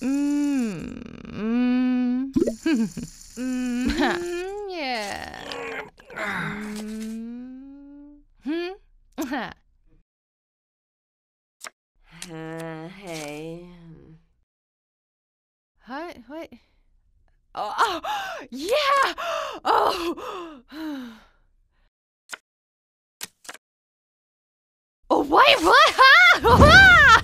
Mm. Mm. Mm. yeah. Mm. Hmm? Uh, hey. Oh, oh yeah! Oh! Oh, wait, what? Ah!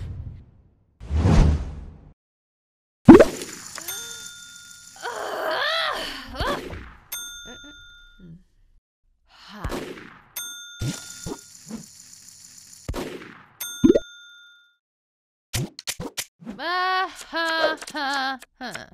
Ha. Ah, ha, ha, ha.